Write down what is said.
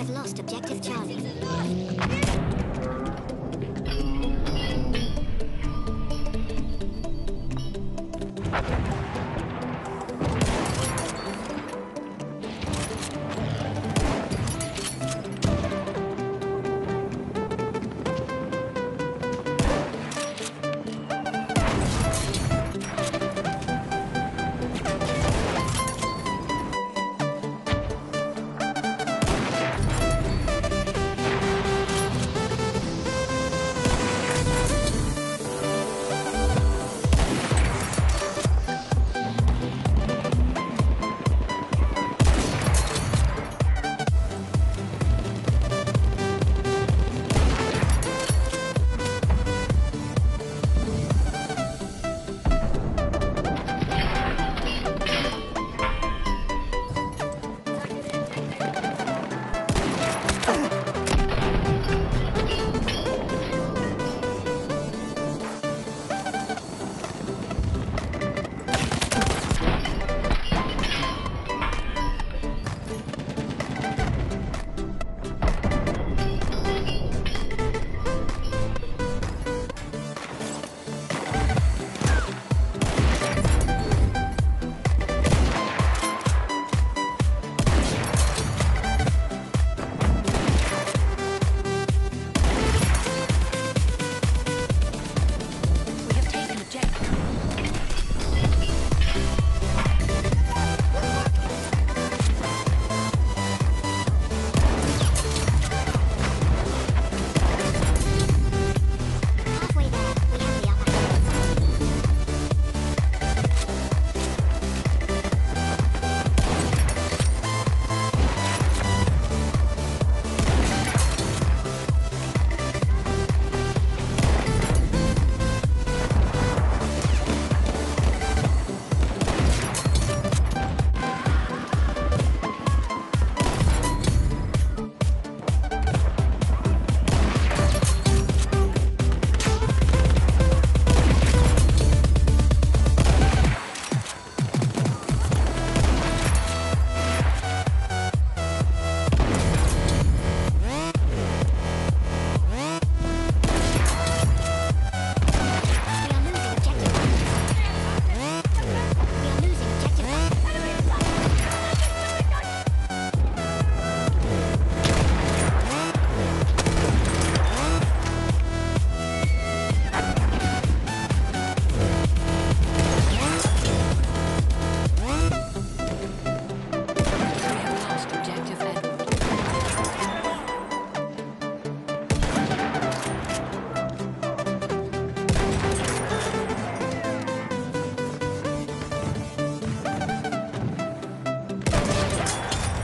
Have lost objective Charlie.